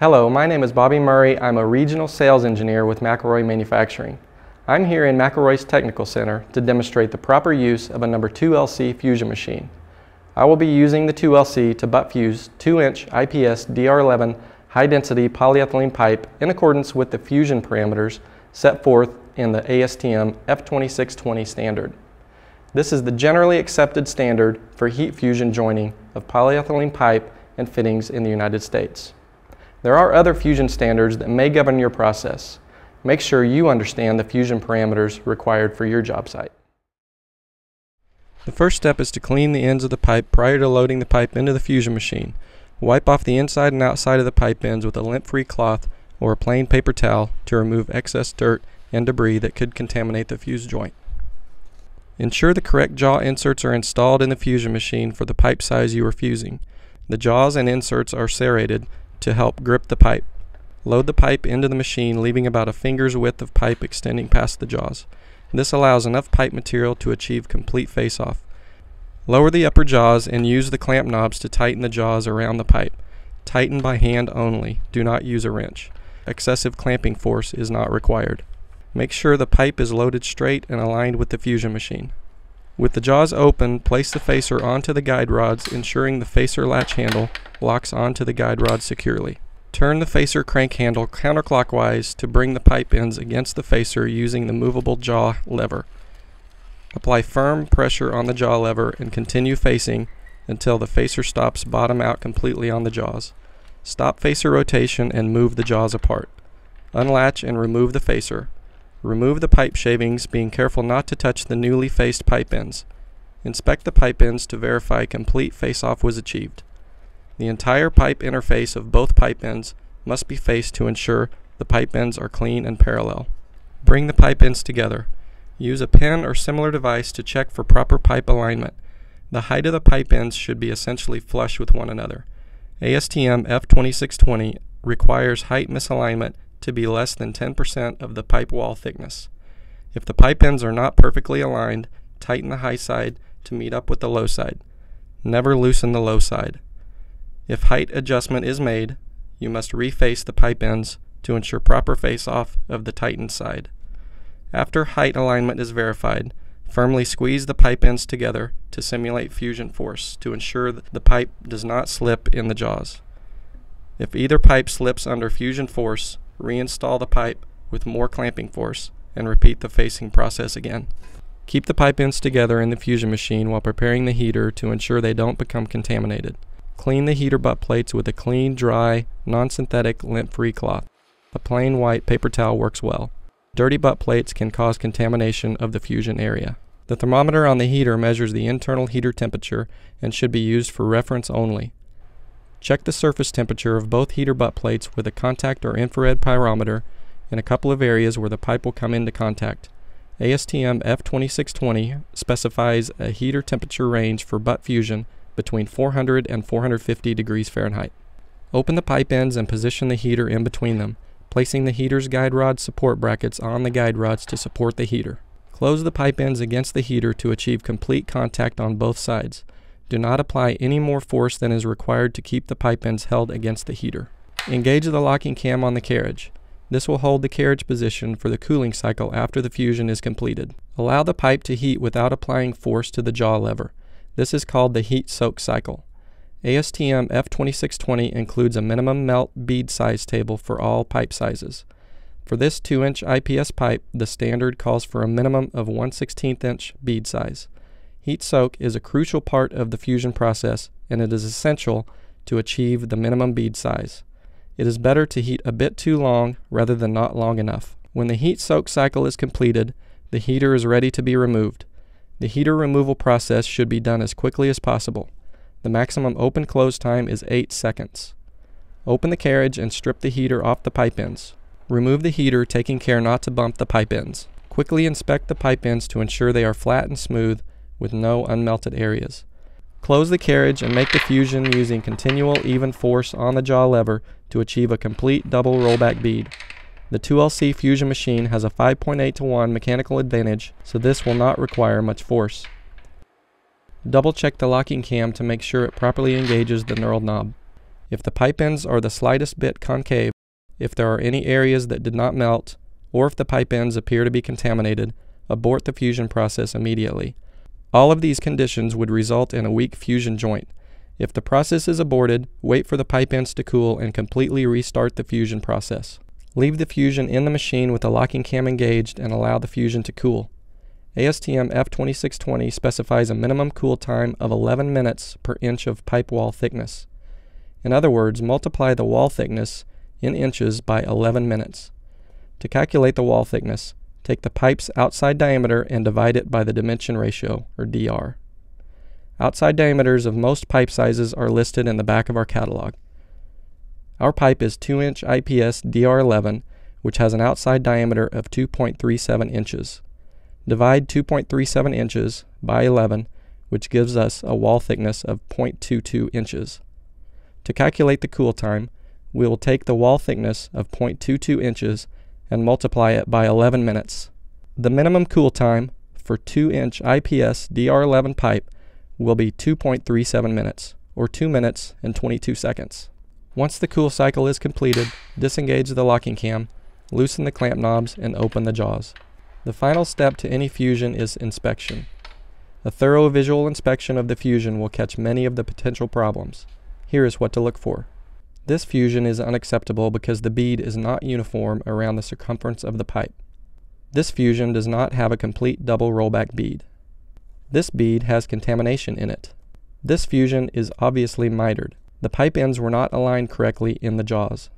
Hello, my name is Bobby Murray. I'm a regional sales engineer with McElroy Manufacturing. I'm here in McElroy's Technical Center to demonstrate the proper use of a number 2LC fusion machine. I will be using the 2LC to butt fuse 2-inch IPS DR11 high-density polyethylene pipe in accordance with the fusion parameters set forth in the ASTM F2620 standard. This is the generally accepted standard for heat fusion joining of polyethylene pipe and fittings in the United States. There are other fusion standards that may govern your process. Make sure you understand the fusion parameters required for your job site. The first step is to clean the ends of the pipe prior to loading the pipe into the fusion machine. Wipe off the inside and outside of the pipe ends with a lint-free cloth or a plain paper towel to remove excess dirt and debris that could contaminate the fuse joint. Ensure the correct jaw inserts are installed in the fusion machine for the pipe size you are fusing. The jaws and inserts are serrated to help grip the pipe. Load the pipe into the machine leaving about a finger's width of pipe extending past the jaws. This allows enough pipe material to achieve complete face-off. Lower the upper jaws and use the clamp knobs to tighten the jaws around the pipe. Tighten by hand only, do not use a wrench. Excessive clamping force is not required. Make sure the pipe is loaded straight and aligned with the fusion machine. With the jaws open, place the facer onto the guide rods, ensuring the facer latch handle locks onto the guide rod securely. Turn the facer crank handle counterclockwise to bring the pipe ends against the facer using the movable jaw lever. Apply firm pressure on the jaw lever and continue facing until the facer stops bottom out completely on the jaws. Stop facer rotation and move the jaws apart. Unlatch and remove the facer. Remove the pipe shavings, being careful not to touch the newly faced pipe ends. Inspect the pipe ends to verify complete face-off was achieved. The entire pipe interface of both pipe ends must be faced to ensure the pipe ends are clean and parallel. Bring the pipe ends together. Use a pin or similar device to check for proper pipe alignment. The height of the pipe ends should be essentially flush with one another. ASTM F2620 requires height misalignment to be less than 10% of the pipe wall thickness. If the pipe ends are not perfectly aligned, tighten the high side to meet up with the low side. Never loosen the low side. If height adjustment is made, you must reface the pipe ends to ensure proper face-off of the tightened side. After height alignment is verified, firmly squeeze the pipe ends together to simulate fusion force to ensure that the pipe does not slip in the jaws. If either pipe slips under fusion force, reinstall the pipe with more clamping force and repeat the facing process again. Keep the pipe ends together in the fusion machine while preparing the heater to ensure they don't become contaminated. Clean the heater butt plates with a clean, dry, non-synthetic, lint-free cloth. A plain white paper towel works well. Dirty butt plates can cause contamination of the fusion area. The thermometer on the heater measures the internal heater temperature and should be used for reference only. Check the surface temperature of both heater butt plates with a contact or infrared pyrometer in a couple of areas where the pipe will come into contact. ASTM F2620 specifies a heater temperature range for butt fusion between 400 and 450 degrees Fahrenheit. Open the pipe ends and position the heater in between them, placing the heater's guide rod support brackets on the guide rods to support the heater. Close the pipe ends against the heater to achieve complete contact on both sides. Do not apply any more force than is required to keep the pipe ends held against the heater. Engage the locking cam on the carriage. This will hold the carriage position for the cooling cycle after the fusion is completed. Allow the pipe to heat without applying force to the jaw lever. This is called the heat soak cycle. ASTM F2620 includes a minimum melt bead size table for all pipe sizes. For this 2-inch IPS pipe, the standard calls for a minimum of 1 16th inch bead size. Heat soak is a crucial part of the fusion process and it is essential to achieve the minimum bead size. It is better to heat a bit too long rather than not long enough. When the heat soak cycle is completed, the heater is ready to be removed. The heater removal process should be done as quickly as possible. The maximum open close time is 8 seconds. Open the carriage and strip the heater off the pipe ends. Remove the heater, taking care not to bump the pipe ends. Quickly inspect the pipe ends to ensure they are flat and smooth with no unmelted areas. Close the carriage and make the fusion using continual even force on the jaw lever to achieve a complete double rollback bead. The 2LC fusion machine has a 5.8 to 1 mechanical advantage, so this will not require much force. Double check the locking cam to make sure it properly engages the knurled knob. If the pipe ends are the slightest bit concave, if there are any areas that did not melt, or if the pipe ends appear to be contaminated, abort the fusion process immediately. All of these conditions would result in a weak fusion joint. If the process is aborted, wait for the pipe ends to cool and completely restart the fusion process. Leave the fusion in the machine with the locking cam engaged and allow the fusion to cool. ASTM F2620 specifies a minimum cool time of 11 minutes per inch of pipe wall thickness. In other words, multiply the wall thickness in inches by 11 minutes. To calculate the wall thickness, take the pipe's outside diameter and divide it by the dimension ratio, or DR. Outside diameters of most pipe sizes are listed in the back of our catalog. Our pipe is 2 inch IPS DR11, which has an outside diameter of 2.37 inches. Divide 2.37 inches by 11, which gives us a wall thickness of 0.22 inches. To calculate the cool time, we will take the wall thickness of 0.22 inches and multiply it by 11 minutes. The minimum cool time for 2 inch IPS DR11 pipe will be 2.37 minutes, or 2 minutes and 22 seconds. Once the cool cycle is completed, disengage the locking cam, loosen the clamp knobs, and open the jaws. The final step to any fusion is inspection. A thorough visual inspection of the fusion will catch many of the potential problems. Here is what to look for. This fusion is unacceptable because the bead is not uniform around the circumference of the pipe. This fusion does not have a complete double rollback bead. This bead has contamination in it. This fusion is obviously mitered. The pipe ends were not aligned correctly in the jaws.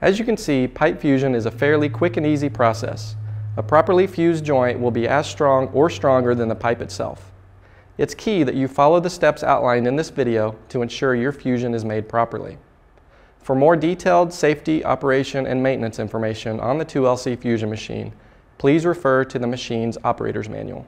As you can see, pipe fusion is a fairly quick and easy process. A properly fused joint will be as strong or stronger than the pipe itself. It's key that you follow the steps outlined in this video to ensure your fusion is made properly. For more detailed safety, operation, and maintenance information on the 2LC Fusion machine, please refer to the machine's operator's manual.